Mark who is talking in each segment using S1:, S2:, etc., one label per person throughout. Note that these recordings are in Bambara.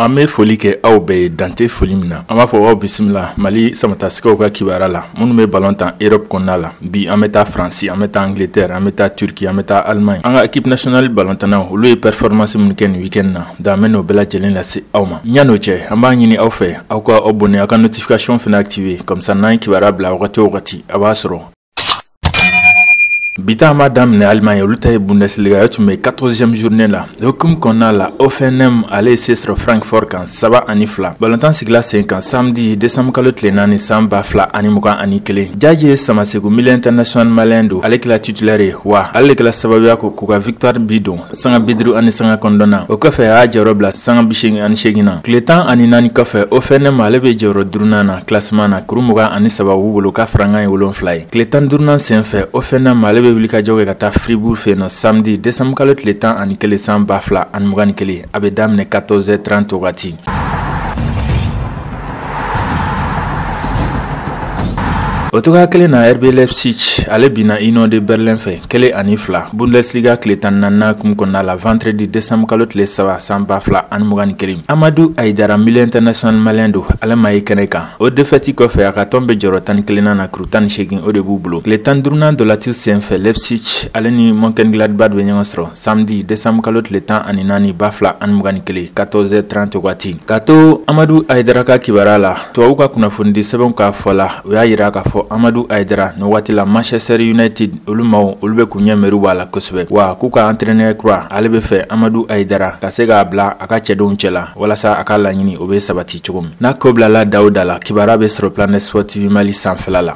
S1: an bɛ foli kɛ aw bɛɛ ye dante foli min na an b'a fɔ aw bisimila mali samatasikaw ka kibara la minnu bɛ balon tan europe kɔnɔna la bi an bɛ taa faransi an bɛ taa angleterre an bɛ taa turki an bɛ taa allemagne an ka équipe nationale balontannaw olu ye performance minnu kɛ nin weekend na dan bɛ n'o bɛɛ lajɛlen lase aw ma ɲan'o cɛ an b'a ɲini aw fɛ aw ka aw bonni aw ka notification fana active kamisa n'an ye kibaruya bila wagati o wagati a b'a sɔrɔ bi an b'a daminɛ aliman ye olu ta ye bundesliga ye tun bɛ 14e journée la hokumu kɔnɔna la ofnm ale ye se sɔrɔ frankfort kan saba ani fila balontan sigila sen kan samedi desanbu kalo tile naani san ba fila ani mugan ani kelen jaji ye samasegu miliyɛn international maliyɛn don ale kɛla titulaire ye wa ale de kɛla sababuya ko k'u ka victoire bi don sanga biduru ani sanga kɔnɔdɔn na o kɔfɛ a y'a jɔyɔrɔ bila sanga bisegin ani segin na tile tan ani naani kɔfɛ o fɛnɛ ma ale be jɔyɔrɔ durunan na kilasiman na kuru mugan ani saba u bolo ka farankan ye wolonfila ye tile tan durunan sen fɛ o fɛnɛ ma ale be wulikajɔ kɛ ka taa fribourg fe nɔ samedi desanbu kalo tile tan ani kelen san ba fila ani mugan ni kelen a be daminɛ 14 30 wagati o togoya kelen na rb leipzig ale bina inɔ de berlin fɛ kelen ani fila bundesliga tile tan nanna kum kɔnɔna la vendredi desanbu kalo tile saba san ba fila ani mugan ni kelen amadu ayidara mili international maliyɛn do ale ma ye kɛnɛ kan o defɛti kɔfɛ a ka tɔn be jɔrɔ tan ni kelenna na kuru tan ni segin o de b'u bolo tile tan durunan dɔlati senfɛ lepsich ale ni mɔnkɛngladbad be ɲɔgɔn sɔrɔ samedi desanbu kalo tile tan ani naani ba fila ani mugan ni kelen 14h30 waati ka to amadu ayidara ka kibaruya la tubabu ka kunnafonidi sɛbɛnw k'a fɔ la u y'a yira k'a fɔ amadu ayidara nin waati la manchester united olu maw olu bɛ k'u ɲɛ mɛriw b'a la kosɛbɛ wa k'u ka entraîneur kura ale bɛ fɛ amadu ayidara ka se k'a bila a ka cɛdenw cɛ la walasa a ka laɲini o bɛ sabati cogo min n'a ko bilala daw da la kibaruya bɛ sɔrɔ planɛt sportive mali sanfɛla la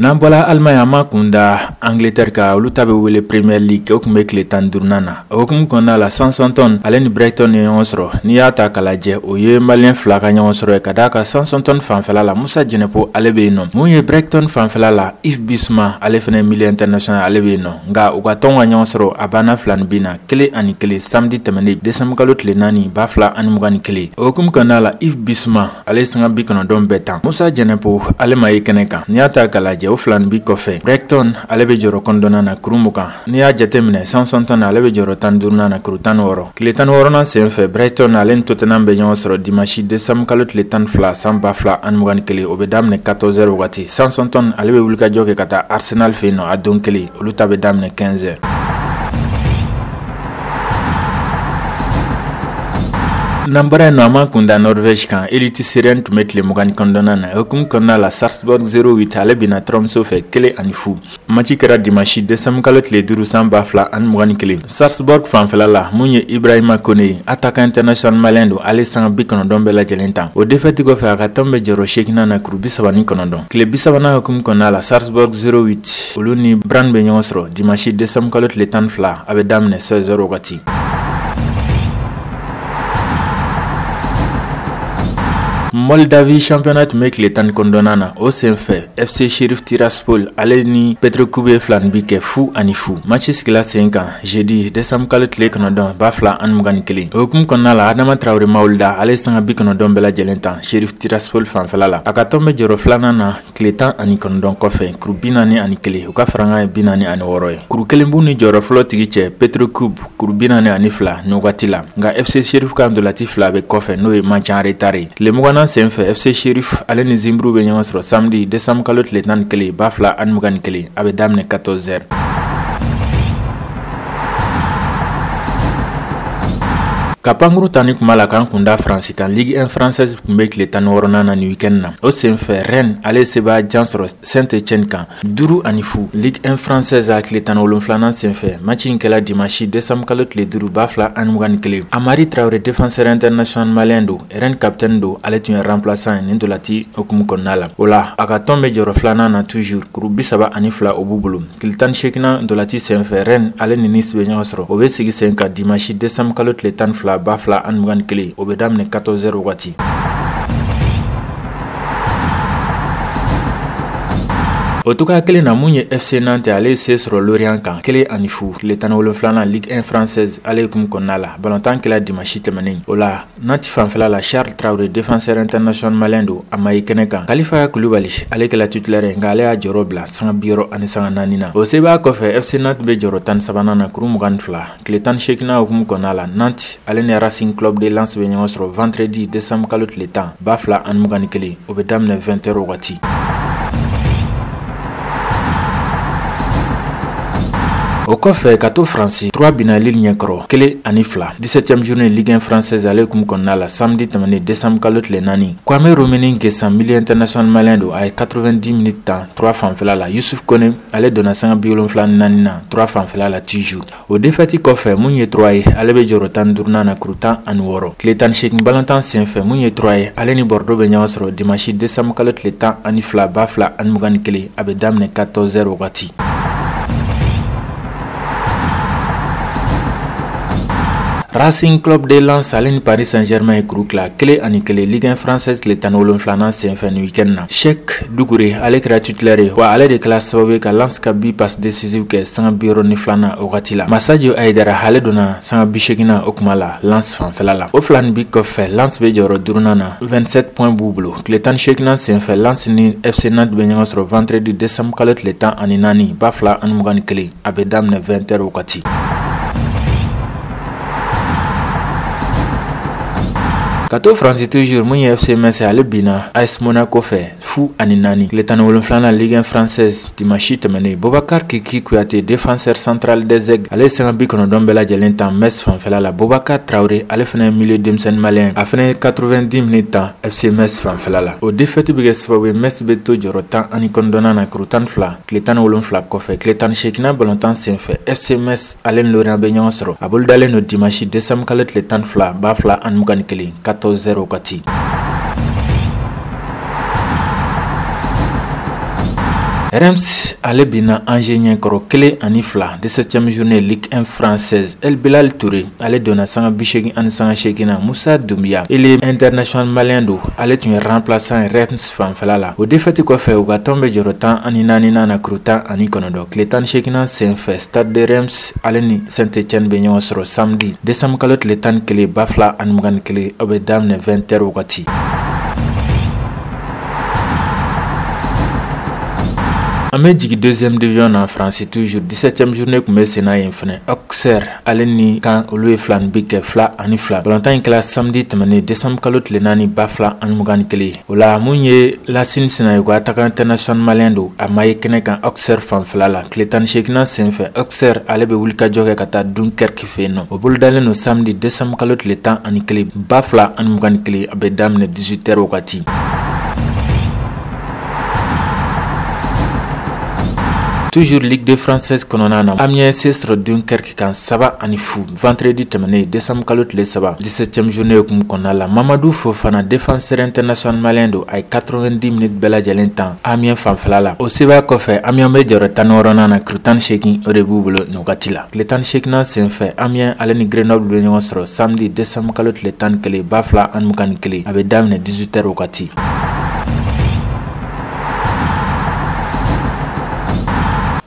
S1: n'an bɔla alima an ma kun da angleterre ka olu ta bɛ wele premier league o tun bɛ tile tan duurunan na o hukumu kɔnɔna la sansɔntɔn ale ni brighton ye ɲɔgɔn sɔrɔ n'i y'a ta k'a lajɛ o ye maliyɛn fila ka ɲɔgɔn sɔrɔ ye ka d'a ka sansɔntɔn fanfɛla la musa jɛnɛpo ale bɛ yen nɔ mun ye brighton fanfɛla la if bisma ale fana ye milieu international ale bɛ yen nɔ nka u ka tɔnw ka ɲɔgɔn sɔrɔ a banna fila ni bin na kelen ani kelen samedi tɛmɛnen desanburukalo tile naani ba fila ani mugan ni kelen o hukumu kɔnɔna la if bisma ale sanga bi kɔnɔdɔn bɛɛ tan musa jɛnɛpo ale ma ye kɛnɛ kan n'i y'a ta ka lajɛ o filani bi kɔfɛ brekton ale be jɔrɔ kɔnɔdɔnan na kuru mugan n'i y'a jate minɛ sanson tan ale be jɔrɔ tan durunan na kuru tan wɔɔrɔ tile tan wɔɔrɔnan sen fɛ brekton ale ni totenan be ɲɔgɔn sɔrɔ dimansi desanbu kalo tile tan fila san ba fila ani mugani kelen o be daminɛ 14 heures wagati sanson ton ale be wulikajɔ kɛ ka taa arsenal fɛ yen nɔ a don kelen olu ta be daminɛ 15 heures N'an bɔra yen nɔ an b'an kun da Norvège kan elite seereyɛni tun bɛ tile mugan ni kɔnɔntɔnnan na hukumu kɔnɔna la Sarpsborg 08 ale binna Tromso fɛ kelen ani fu maci kɛra dimansi desɛnburu kalo tile duuru san ba fila ani mugan ni kelen Sarpsborg fanfɛla la mun ye Ibrahima Kone ye attaquant international maliyɛn don ale sanga bi kɔnɔntɔn bɛɛ lajɛlen ta o defɛti kɔfɛ a ka tɔn bɛ jɔyɔrɔ seeginan na kuru bi saba ni kɔnɔntɔn Tile bi sabanan hukumu kɔnɔna la Sarpsborg 08 olu ni Brann bɛ ɲɔgɔn sɔrɔ dimanche décembre kalo tile tan ni fila a bɛ daminɛ 16 heures wagati. Moldavie championnat tun bɛ tile tan ni kɔnɔntɔnnan na o senfɛ FC Sheriff Tiraspol ale ni Petrokube ye filannibi kɛ fu ani fu match sigila sen kan Jeudi décembre kalo tile kɔnɔdɔn ba fila ani mugan ni kelen o hukumu kɔnɔna la adama tarawele mawulida ale ye sanga bi kɔnɔdɔn bɛɛ lajɛlen tan sherif tiraspol fanfɛla la a ka tɔn bɛ jɔrɔ filanan na tile tan ani kɔnɔdɔn kɔfɛ kuru bi naani ani kelen u ka faranga ye bi naani ani wɔɔrɔ ye kuru kelen b'u ni jɔyɔrɔ fɔlɔ tigi cɛ petrocube kuru bi naani ani fila ni wagati la nka fc sherif ka ndolati fila bɛ kɔfɛ n'o ye mancan retare ye tile mugannan sen fɛ fc sherif ale ni zinburu bɛ ɲɔgɔn sɔrɔ samedi décembre kalo tile tan ni kelen ba fila ani mugan ni kelen a bɛ daminɛ 14 heures ka pankuru ta ni kuma la k'an kun da faransi kan ligue 1 française tun be tile tan wɔɔrɔnan na ni weekɛni na o senfɛ rennes ale sebaa jan sɔrɔ saint etienne kan duru ani fu ligue 1 française a tile tan wolonfilanan senfɛ maci in kɛla dimansi desanbu kalo tile duru ba fila ani mugan ni kelen amari traure défenseur international malien do Ren capitaine don ale tun ye ranpsan ye nin tolati okumu kɔnɔna la o la a ka tɔn bɛ jɔyɔrɔ filanan na tuur kuru bi saba ani fila o b'u bolo tile tan seginna ntolati senfɛ rɛn ale ni ni sɛ ɲɔgɔn sɔrɔ o bɛ sigi sen ka dimasi dɛsɛ kalo tile tan fila ba fila aniugan kelen o bɛ daminɛ katɔ z wagati o togoya kelen na mun ye fc nante ale ye se sɔrɔ lorian kan kelen ani fu tile tan wolonfilanan ligue 1 française ale ye kumu kɔnɔna la balontan kɛla dimansi tɛmɛnen o la Nati fanfɛla la Charles Traore défenseur international malien don a ma ye kɛnɛ kan Kalifa Kulubali ale kɛla titulaire ye nka ale y'a jɔyɔrɔ bila sanga bi yɔrɔ ani sanga naani na o sebaa kɔfɛ FC Nantes bɛ jɔyɔrɔ tan ni sabanan na kuru mugan ni fila tile tan ni seeginan hukumu kɔnɔna la Nantes ale ni Racing Club de Lens bɛ ɲɔgɔn sɔrɔ vendredi décembre kalo tile tan ba fila ani mugan ni kelen o bɛ daminɛ wɛntɛr wagati o kɔfɛ ka to faransi tura bina lili ɲɛkɔrɔ kelen ani fila 17 journée ligue 1 française ale hukumu kɔnɔna la samedi tɛmɛnen décembre kalo tile naani kwame romini ke san milieu international malien don a ye 90 minutes tan tura fanfɛla la yusuf kone ale donna sanga bi wolonfila naani na tura fanfɛla la toujours o defɛti kɔfɛ mun ye tura ye ale bɛ jɔrɔ tan duurunan na kuru tan ani wɔɔrɔ tile tan seegin balantan senfɛ mun ye tura ye ale ni bɔrɔdo bɛ ɲɔgɔn sɔrɔ dimansi desanbu kalo tile tan ani fila ba fila ani mugan ni kelen a bɛ daminɛ 14 heures wagati Racing Club de Lens ale ni Paris Saint-Germain ye kuru tila kelen ani kelen Ligue 1 française tile tan ni wolonfilanan senfɛ nin weekend na Cheikh Doucouré ale kɛra titulaire ye wa ale de kɛra sababu ye ka Lens ka bi passe Siziw kɛ sanga bi yɔrɔ ni filanan o wagati la masajo ayidara hale donna sanga bi seginna o kuma la lance fanfɛla la o fila nin bi kɔfɛ lance bɛ jɔyɔrɔ duurunan na 27 pɔin b'u bolo tile tan ni seginna senfɛ lance ni fc nant bɛ ɲɔgɔn sɔrɔ vendredi desanbu kalo tile tan ani naani ba fila ani mugan ni kelen a bɛ daminɛ 20 heures wagati ka to faransi toujours mun ye fc mɛsɛ ale binna as monaco fɛ fu ani naani tile tan ni wolonfilanan ligue 1 française dimanche tɛmɛnen bobakar kiki kuyate défenseur central des aigles ale ye sanga bi kɔnɔdɔn bɛɛ lajɛlen tan mes fanfɛla la bobakar traore ale fana ye milieu denmisɛnni maliyɛn a fana ye 90 minutes tan fc mes fanfɛla la o defɛti bɛ kɛ sababu ye mes bɛ to jɔrɔ tan ani kɔnɔdɔnnan na kuru tan ni fila tile tan ni wolonfila kɔfɛ tile tan ni seeginan balontan senfɛ fc mes ale ni lorena bɛ ɲɔgɔn sɔrɔ a bolodalen don dimansi desanbu kalo tile tan ni fila b'a fila ani mugan ni kelen 14 zɛro ka ti Reims ale binna Angers ɲɛ kɔrɔ kelen ani fila 17e journée Ligue 1 française El Bilal Toure ale donna sanga bi seegin ani sanga seegin na Musa Dumbuya ele international malien don ale tun ye remplaçant ye Reims fanfɛla la o défaite kɔfɛ u ka tɔn bɛ jɔrɔ tan ani naaninan na kuru tan ani kɔnɔntɔn tile tan ni seeginan senfɛ Stade de Reims ale ni Saint-Etienne bɛ ɲɔgɔn sɔrɔ samedi décembre kalo tile tan ni kelen ba fila ani mugan ni kelen aw bɛ daminɛ 20 heures wagati. An bɛ jigin deuxième division na France toujours 17e journée tun bɛ senna yen fana Auxerre ale ni kan olu ye filannibi kɛ fila ani fila balontan in kɛra samedi tɛmɛnen décembre kalo tile naani ba fila ani mugan ni kelen o la mun ye lasini sinayogoya taga international maliyɛn don a ma ye kɛnɛ kan oxer fanfɛla la tile tan ni seeginan senfɛ oxer ale bɛ wulikajɔ kɛ ka taa dunkerki fɛ yen nɔ o bolodalen don samedi desanbu kalo tile tan ani kelen ba fila ani mugan ni kelen a bɛ daminɛ 18 heures wagati toujours ligue de française kɔnɔna na amiens sestre dunkerki kan saba ani fu 2tedi tɛmɛnen desa kalo tile saba dese cɛmisɛnen tun kɔnɔna la mamadu fo fana defan sɛrɛn tɛ nasionalɛlen don a ye kato2di minɛ bɛɛ lajɛlen tan ami fanfɛla la o seya kɔfɛ ami bɛ jɔyɔrɔ tanɔrɔnan na ki tan seegin o de b'u bolo nin wagati la tile tan seginnana senfɛ ami ale ni grinna bɛ ɲɔgɔn sɔrɔ sadi desa kalo tile tan ni kelen ba fila ani mugan ni kelen a bɛ daminɛ dite wagati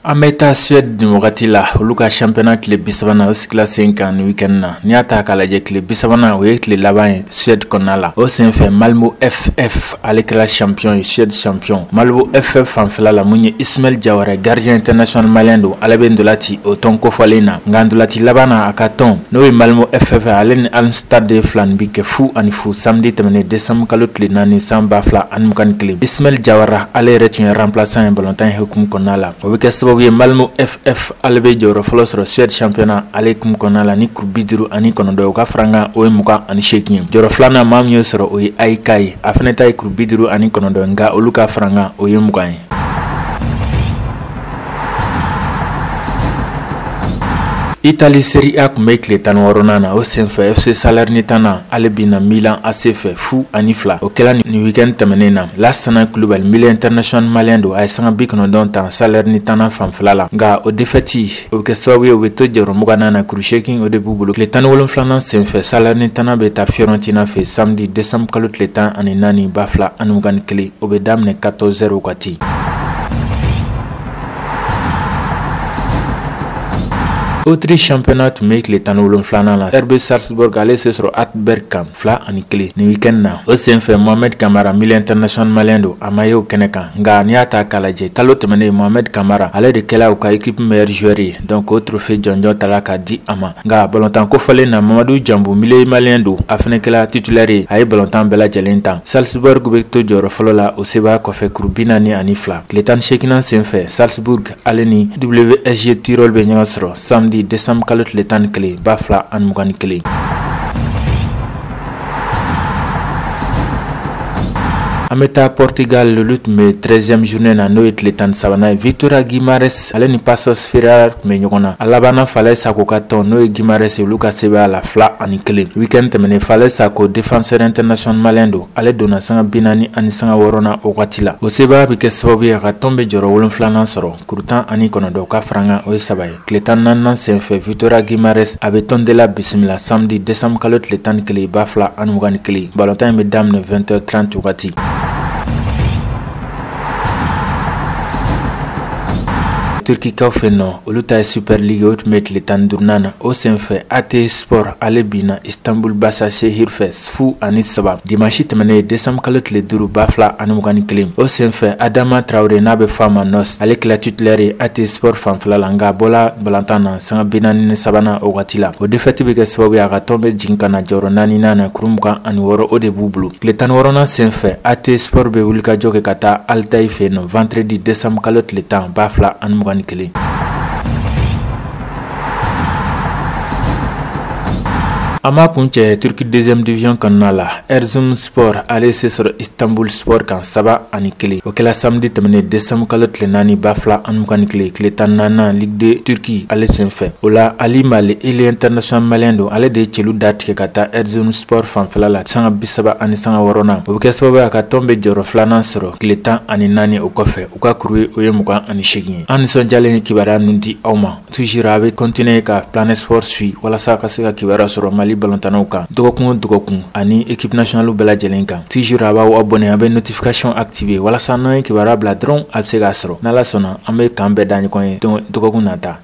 S1: an bɛ taa suède nin wagati la olu ka championnat tile bi sabanan o sigila sen kan nin weekend na n'i y'a ta k'a lajɛ tile bi sabanan o ye tile laban ye suède kɔnɔna la o senfɛ malmo ff ale kɛra champion ye suède champion malmo ff fanfɛla la mun ye ismail jawara gardien international malien don ale bɛ ndola ci o tɔn kofɔlen na nka ntolati laban na a ka tɔn n'o ye malimo ff ale ni almstad de filani bi kɛ fu ani fu samedi tɛmɛnen desanbu kalo tile naani san ba fila ani mugan ni kelen ismail jawara ale yɛrɛ tun ye ranplasan ye balontan hukumu kɔnɔna la o bɛ kɛ sababu ye malimo ff ale bɛ jɔyɔrɔ fɔlɔ sɔrɔ suɛde championnat ale hukumu kɔnɔna la ni kuru bi duuru ani kɔnɔntɔn o ka farankan o ye mugan ani seegin ye jɔyɔrɔ filanan maa min y'o sɔrɔ o ye aika ye a fana ta ye kuru bi duuru ani kɔnɔntɔn nka olu ka farankan o ye mugan ye Itali seri A tun bɛ tile tan wɔɔrɔnan na o senfɛ FC Salernitana ale binna Milan AC fɛ fu ani fila o kɛla nin weekend tɛmɛnen na Lassana Kulibali milieu international malien don a ye sanga bi kɔnɔntɔn ta Salernitana fanfɛla la nka o défaite o bɛ kɛ sababu ye u bɛ to jɔyɔrɔ mugannan na kuru seegin o de b'u bolo tile tan ni wolonfilanan senfɛ Salernitana bɛ taa Fiorentina fɛ samedi décembre kalo tile tan ani naani ba fila ani mugan ni kelen o bɛ daminɛ 14 heures wagati Otiri championnat tun bɛ tile tan ni wolonfilanan la RB Salzburg ale se sɔrɔ Atberg kan fila ani kelen nin weekend na o senfɛ Mohamed Kamara milieu international malien don a ma ye o kɛnɛ kan nka n'i y'a ta k'a lajɛ kalo tɛmɛnen Mohamed Kamara ale de kɛla u ka équipe meilleur joueur ye donc o trophée jɔnjɔn tala ka di a ma nka balontan kofɔlen na Mamadu Janbu milieu malien don a fana kɛla titulaire ye a ye balontan bɛɛ lajɛlen ta Salzburg bɛ to jɔyɔrɔ fɔlɔ la o sebaya kɔfɛ kuru bi naani ani fila tile tan seginna senfɛ Salzburg ale ni WSG Tirol bɛ ɲɔgɔn sɔrɔ samedi décembre kalo tile tan ni kelen ba fila ani mugan ni kelen an bɛ taa Portugal olu tun bɛ 13e journée na n'o ye tile tan ni sabanan ye Vitória Guimarães Gimares ale ni Pasos Ferreira tun bɛ ɲɔgɔn na a labanna Falaye Sako ka tɔn n'o ye Gimares olu ka sebaaya la fila ani kelen weekend tɛmɛnen Falaye Sako défenseur international malien don ale donna sanga bi naani ani sanga wɔɔrɔnan o wagati la o sebaaya bɛ kɛ sababu ye a ka tɔn bɛ jɔrɔ wolonfilanan sɔrɔ kuru tan ani kɔnɔntɔn ka farankan o ye saba ye tile tan naaninan senfɛ Victoria Gimares a bɛ tɔn de la bisimila samedi décembre kalo tile tan ni kelen ba fila ani mugan ni kelen balontan in bɛ daminɛ 20h30 wagati turkikaw fɛ nɔ olu ta ye super league o tun bɛ tile tan ni duurunan na o senfɛ at sport ale binna istanbul basa sehir fɛ fu ani saba dimansi tɛmɛnen ye desanbu kalo tile duuru ba fila ani mugan ni kelen o senfɛ adama tarawele n'a bɛ fɔ a ma nɔs ale kɛla titulaire ye at sport fanfɛla la nka bɔla balantan na sanga bi naani ni sabanan o wagati la o defɛti bɛ kɛ sababu ye a ka tɔn bɛ jigin ka na jɔyɔrɔ naaninan na kuru mugan ani wɔɔrɔ o de b'u bolo tile tan wɔɔrɔnan sen fɛ at sport bɛ wulikajɔ kɛ ka taa alitayi fɛ yen nɔ vendredi desanbu kalo tile tan ba fila ani mugan ni kelen an b'a kun cɛ turki deuxième division kɔnɔna la erzum sport ale se sɔrɔ istanbul sport kan saba ani kelen o kɛla samedi tɛmɛnen desanbu kalo tile naani ba fila ani mugan ni kelen tile tan naaninan ligue de turki ale sen fɛ o la ali mali ili international malien don ale de ye celu da tigɛ ka taa erzum sport fanfɛla la sanga bi saba ani sanga wɔrɔnan o bɛ kɛ sababu ye a ka tɔn bɛ jɔyɔrɔ filanan sɔrɔ tile tan ani naani o kɔfɛ u ka kuru ye o ye mugan ani seegin ye an nisɔndiyalen ye kibaruya ninnu di aw ma tuzir a bɛ kɔntine ka planet sport sui walasa ka se ka kibaruya sɔrɔ mali balontannaw kan dɔgɔkun o dɔgɔkun ani ekipe nasionaliw bɛɛ lajɛlen kan tuzir a b'aw abɔne a bɛ notification active walasa n'an ye kibaruya bila dɔrɔn a bɛ se k'a sɔrɔ n'ala sɔnna an bɛ kan bɛɛ da ɲɔgɔn ye dɔgɔkun nata